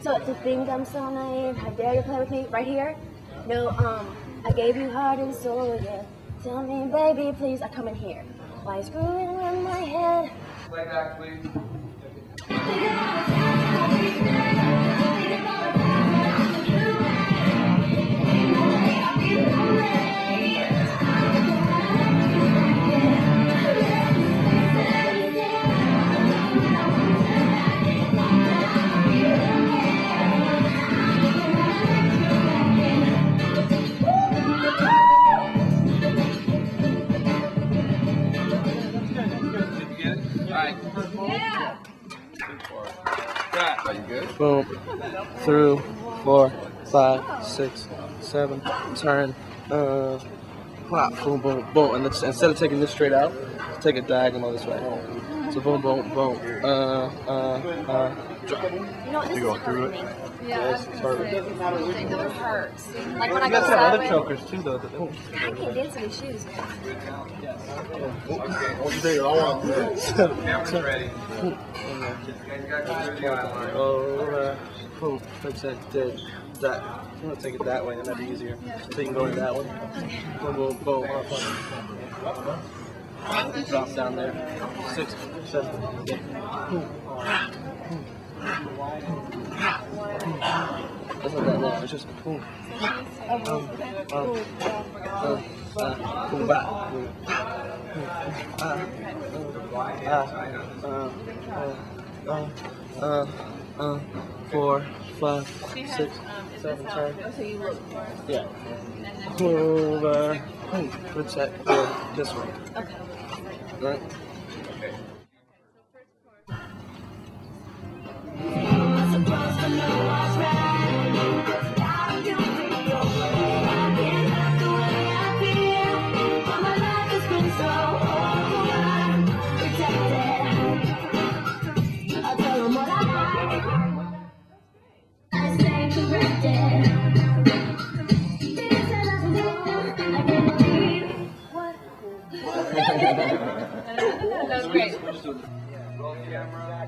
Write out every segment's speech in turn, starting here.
So to think I'm so naive, how dare you play with me right here? No, um, I gave you heart and soul, yeah. Tell me, baby, please, I come in here. Why screwing with my head? Play back, please. Boom. Through. Four, five, six, seven. Turn. Uh. Pop. Boom, boom, boom. And instead of taking this straight out, take a diagonal this way. So boom, boom, boom. Uh, uh, uh. You know what, this You is through it? me. Yeah, Yes, it's harder. it hurts. Like when I You go guys have other chokers too, though. that- oh. I can't dance in these shoes. Camera's ready. You guys gotta go through the eye. Oh, uh, boom. Let's that. that. I'm gonna take it that way, and that'd be easier. So you can go in that way. Boom, boom, boom. Up, Drop down there. Six, seven, eight. Not that long. It's just boom. Um, um, uh, uh, boom, back. Boom. Ah, uh, uh, uh, uh, uh, uh, four, five, six, seven, turn. Yeah. Over. Let's set this way. Okay. Right.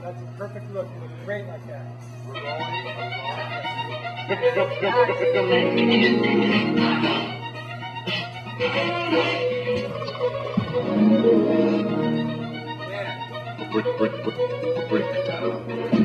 Camera. That's a perfect look. You look great like that. Bigger arm. Bigger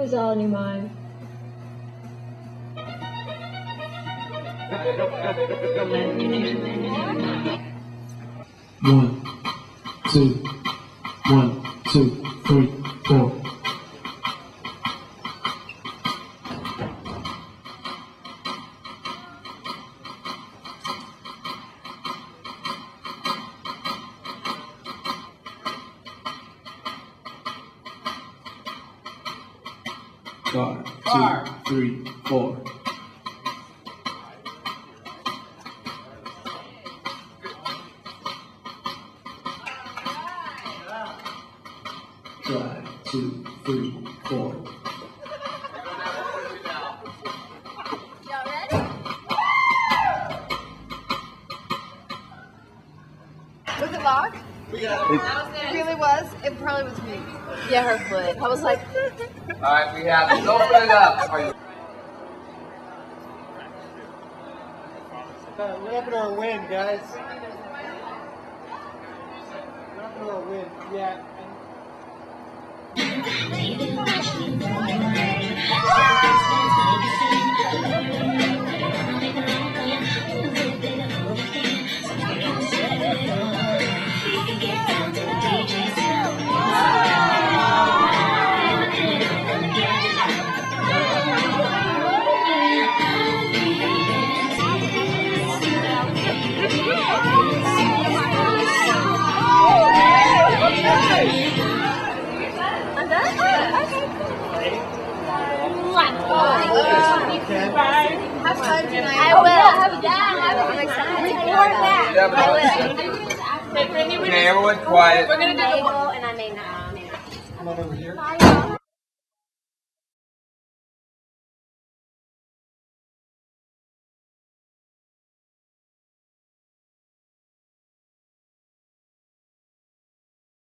Was all in your mind. One, two, one, two, three, Five, two, three, four. Five, two, three, four. Y'all ready? Was it locked? It really was. It probably was me. Yeah, her foot. I was like, All right, we have it. Open it up. Are you Uh, what happened to our win, guys? What happened to our win? Yeah. Yeah, I but will. Okay, everyone quiet. Mabel and I may not. I may not. Come on over here. Bye, y'all.